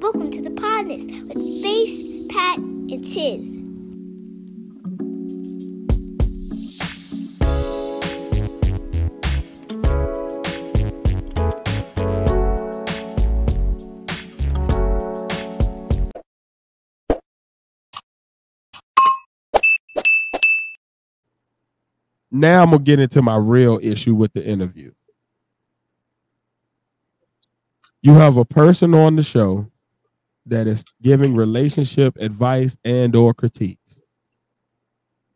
Welcome to the Podnas with Face, Pat, and Tiz. now I'm gonna get into my real issue with the interview. You have a person on the show that is giving relationship advice and or critique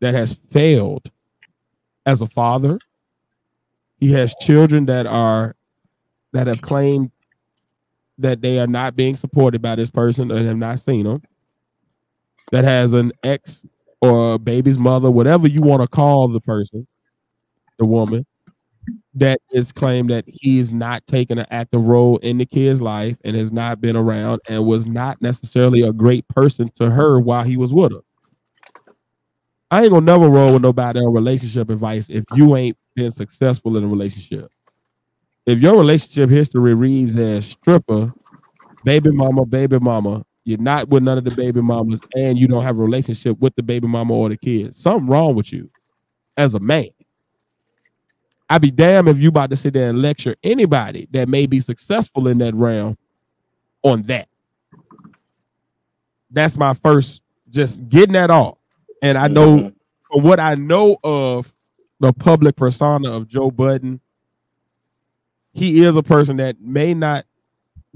that has failed as a father. He has children that are that have claimed that they are not being supported by this person and have not seen them. That has an ex or baby's mother, whatever you want to call the person, the woman, that is claimed that he is not taking an active role in the kid's life and has not been around and was not necessarily a great person to her while he was with her. I ain't gonna never roll with nobody on relationship advice if you ain't been successful in a relationship. If your relationship history reads as stripper, baby mama, baby mama, you're not with none of the baby mamas, and you don't have a relationship with the baby mama or the kids. Something wrong with you as a man. I'd be damned if you about to sit there and lecture anybody that may be successful in that realm on that. That's my first just getting that off. And I know mm-hmm. from what I know of the public persona of Joe Budden, he is a person that may not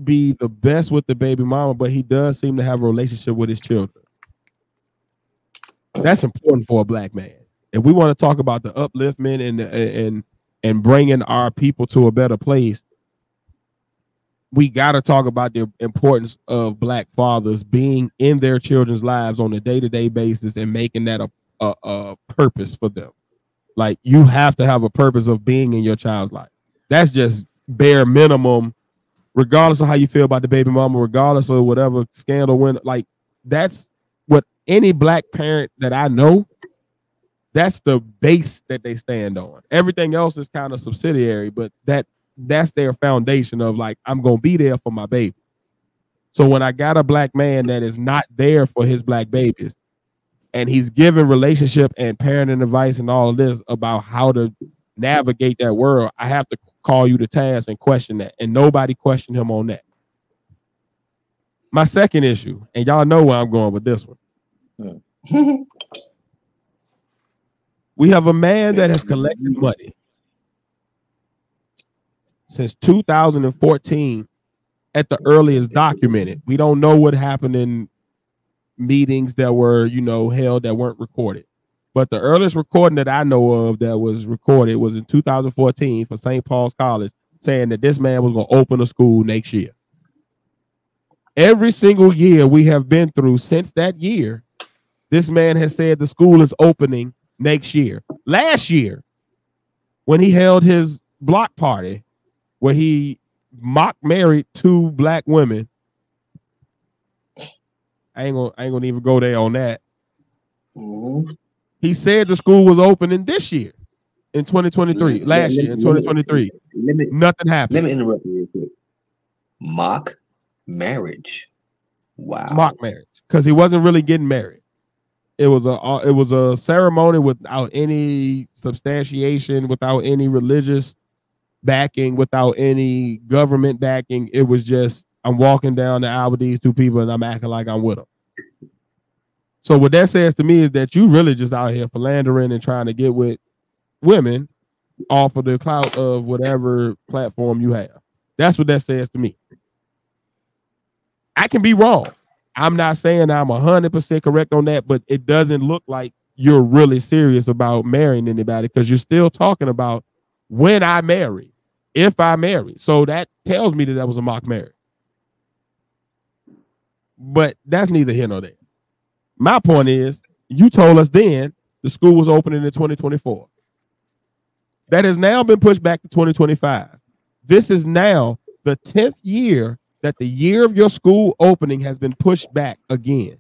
be the best with the baby mama, but he does seem to have a relationship with his children. That's important for a black man. If we want to talk about the upliftment and and and bringing our people to a better place, we got to talk about the importance of black fathers being in their children's lives on a day-to-day basis and making that a, a, a purpose for them. Like you have to have a purpose of being in your child's life. That's just bare minimum regardless of how you feel about the baby mama, regardless of whatever scandal went, like that's what any black parent that I know, that's the base that they stand on. Everything else is kind of subsidiary, but that that's their foundation of like, I'm gonna be there for my baby. So when I got a black man that is not there for his black babies, and he's giving relationship and parenting advice and all of this about how to navigate that world, I have to call you to task and question that. And nobody questioned him on that. My second issue, and y'all know where I'm going with this one. we have a man that has collected money since 2014 at the earliest documented. We don't know what happened in meetings that were, you know, held that weren't recorded. But the earliest recording that I know of that was recorded was in 2014 for St. Paul's College, saying that this man was going to open a school next year. Every single year we have been through since that year, this man has said the school is opening next year. Last year, when he held his block party, where he mock married two black women. I ain't gonna I ain't gonna even go there on that. Mm-hmm. He said the school was opening this year in 2023, last year in 2023. Let me, Nothing happened. Let me interrupt you real quick. Mock marriage. Wow. Mock marriage. Because he wasn't really getting married. It was a uh, it was a ceremony without any substantiation, without any religious backing, without any government backing. It was just I'm walking down the aisle with these two people and I'm acting like I'm with them. So what that says to me is that you really just out here philandering and trying to get with women off of the clout of whatever platform you have. That's what that says to me. I can be wrong. I'm not saying I'm hundred percent correct on that, but it doesn't look like you're really serious about marrying anybody because you're still talking about when I marry, if I marry. So that tells me that that was a mock marriage. But that's neither here nor there. My point is, you told us then the school was opening in 2024. That has now been pushed back to 2025. This is now the 10th year that the year of your school opening has been pushed back again.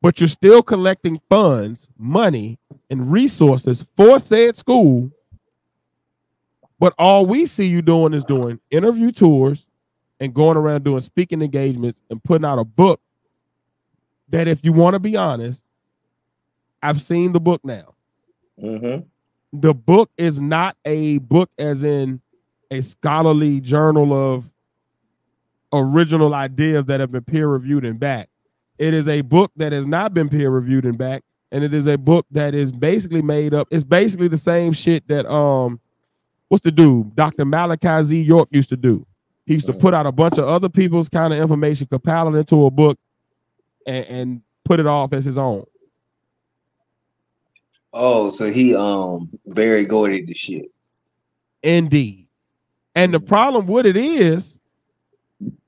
But you're still collecting funds, money, and resources for said school. But all we see you doing is doing interview tours, and going around doing speaking engagements and putting out a book that if you want to be honest, I've seen the book now. Mm-hmm. The book is not a book as in a scholarly journal of original ideas that have been peer reviewed and back. It is a book that has not been peer reviewed and back, and it is a book that is basically made up. It's basically the same shit that um, what's the dude Dr. Malachi Z. York used to do. He used to put out a bunch of other people's kind of information, compile it into a book, and, and put it off as his own. Oh, so he um Berry Gordy the shit. Indeed. And the mm. problem with it is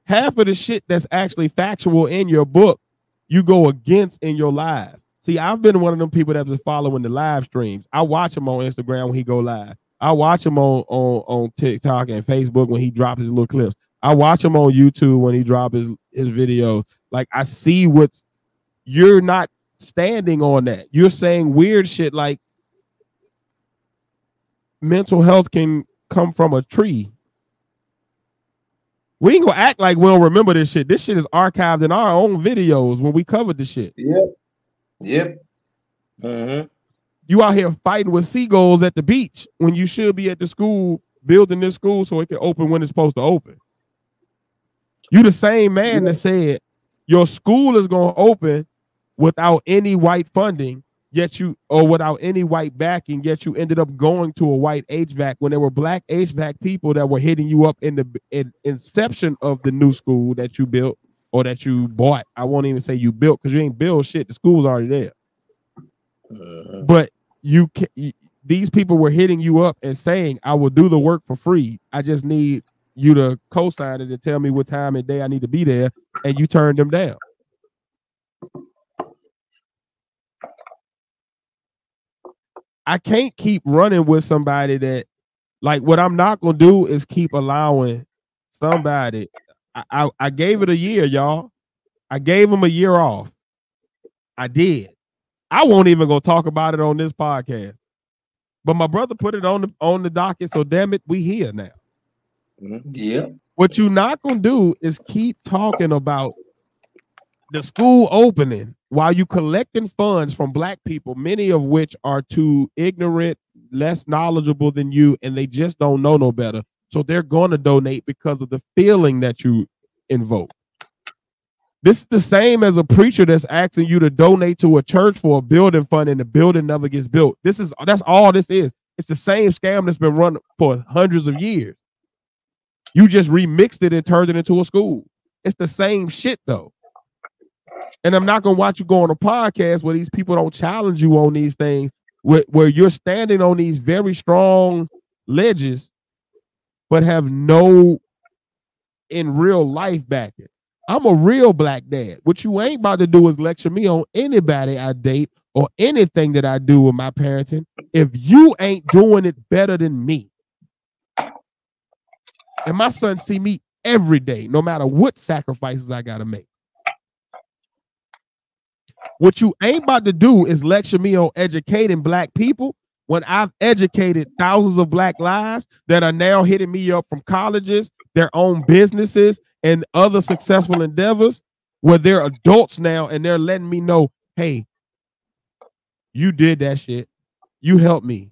half of the shit that's actually factual in your book, you go against in your live. See, I've been one of them people that's been following the live streams. I watch him on Instagram when he go live. I watch him on on on TikTok and Facebook when he drops his little clips. I watch him on YouTube when he drop his his videos. Like I see what's you're not standing on that. You're saying weird shit like mental health can come from a tree. We ain't gonna act like we don't remember this shit. This shit is archived in our own videos when we covered the shit. Yep. Yep. Mm-hmm. You out here fighting with seagulls at the beach when you should be at the school building this school so it can open when it's supposed to open. You the same man that said your school is gonna open without any white funding, yet you or without any white backing, yet you ended up going to a white HVAC when there were black HVAC people that were hitting you up in the in, inception of the new school that you built or that you bought. I won't even say you built because you ain't built shit. The school's already there. Mhm. But you can these people were hitting you up and saying, I will do the work for free. I just need you to co-sign it and tell me what time and day I need to be there, and you turned them down. I can't keep running with somebody that like what I'm not gonna do is keep allowing somebody. I, I, I gave it a year, y'all. I gave him a year off. I did. I won't even go talk about it on this podcast. But my brother put it on the on the docket, so damn it, we here now. Mhm. Yep. What you're not gonna do is keep talking about the school opening while you collecting funds from black people, many of which are too ignorant, less knowledgeable than you, and they just don't know no better. So they're gonna donate because of the feeling that you invoke. This is the same as a preacher that's asking you to donate to a church for a building fund and the building never gets built. This is that's all this is. It's the same scam that's been run for hundreds of years. You just remixed it and turned it into a school. It's the same shit though. And I'm not gonna watch you go on a podcast where these people don't challenge you on these things, where, where you're standing on these very strong ledges, but have no in real life backing. I'm a real black dad. What you ain't about to do is lecture me on anybody I date or anything that I do with my parenting if you ain't doing it better than me. And my son see me every day, no matter what sacrifices I gotta make. What you ain't about to do is lecture me on educating black people when I've educated thousands of black lives that are now hitting me up from colleges, their own businesses, and other successful endeavors where they're adults now and they're letting me know, hey, you did that shit. You helped me.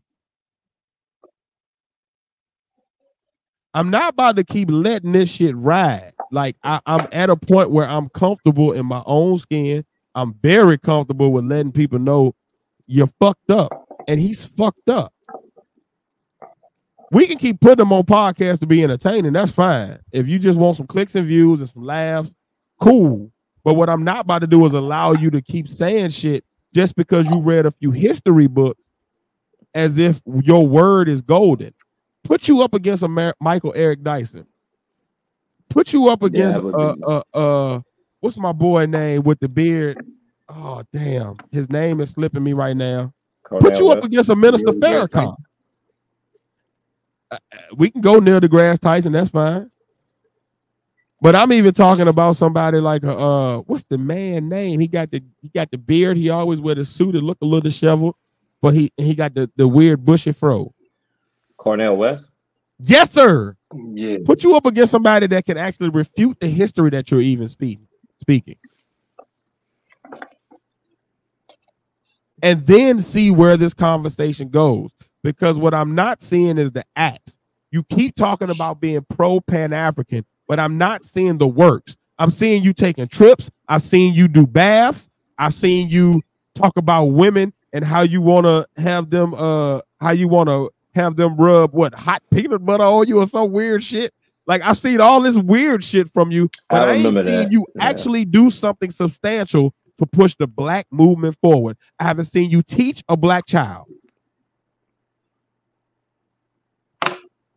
I'm not about to keep letting this shit ride. Like I, I'm at a point where I'm comfortable in my own skin. I'm very comfortable with letting people know you're fucked up, and he's fucked up. We can keep putting him on podcasts to be entertaining. That's fine. If you just want some clicks and views and some laughs, cool. But what I'm not about to do is allow you to keep saying shit just because you read a few history books as if your word is golden. Put you up against a Michael Eric Dyson. Put you up against uh, be- uh uh what's my boy name with the beard? Oh damn, his name is slipping me right now. Put Cornel you up against a Minister Neil deGrasse Farrakhan. Uh, uh, we can go Neil deGrasse Tyson. That's fine. But I'm even talking about somebody like uh, uh what's the man name? He got the he got the beard. He always wear the suit. It look a little disheveled, but he he got the the weird bushy fro. Cornel West. Yes, sir. Yeah. Put you up against somebody that can actually refute the history that you're even speaking. Speaking. And then see where this conversation goes. Because what I'm not seeing is the acts. You keep talking about being pro Pan African, but I'm not seeing the works. I'm seeing you taking trips. I've seen you do baths. I've seen you talk about women and how you want to have them uh how you want to have them rub what hot peanut butter on you or some weird shit. Like I've seen all this weird shit from you, but I I, ain't seen that. you Yeah. actually do something substantial to push the black movement forward. I haven't seen you teach a black child.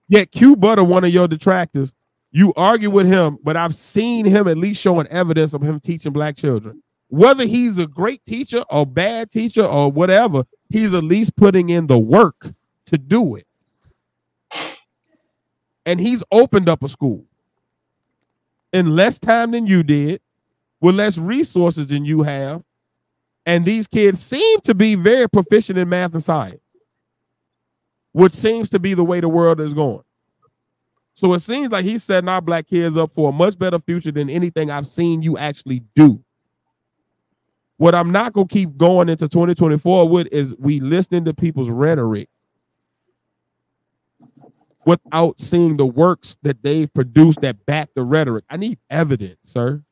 Yet Q Butter, one of your detractors, you argue with him, but I've seen him at least showing evidence of him teaching black children. Whether he's a great teacher or bad teacher or whatever, he's at least putting in the work to do it. And he's opened up a school in less time than you did, with less resources than you have. And these kids seem to be very proficient in math and science, which seems to be the way the world is going. So it seems like he's setting our black kids up for a much better future than anything I've seen you actually do. What I'm not gonna keep going into 2024 with is we listening to people's rhetoric without seeing the works that they've produced that back the rhetoric. I need evidence, sir.